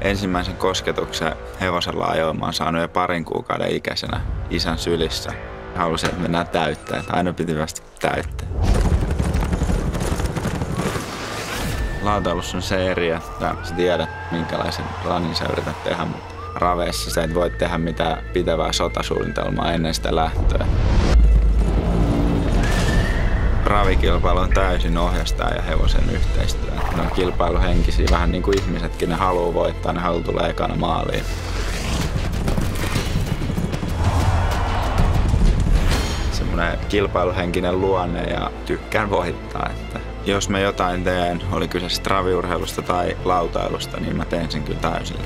Ensimmäisen kosketuksen hevosella oon saanut jo parin kuukauden ikäisenä isän sylissä. Halusin, että mennään täyttää. Aina piti vasta täyttää. Lautailussa on se eri, että sä tiedät minkälaisen ranin sä yrität tehdä, mutta raveessa sä et voi tehdä mitään pitävää sotasuunnitelmaa ennen sitä lähtöä. Ravikilpailu on täysin ohjastaa ja hevosen yhteistyö. Kilpailuhenkisiä, vähän niin kuin ihmisetkin, ne haluaa voittaa, ne haluaa tulla ekana maaliin. Semmoinen kilpailuhenkinen luonne ja tykkään voittaa. Että jos mä jotain teen, oli kyse straviurheilusta tai lautailusta, niin mä teen sen kyllä täysillä.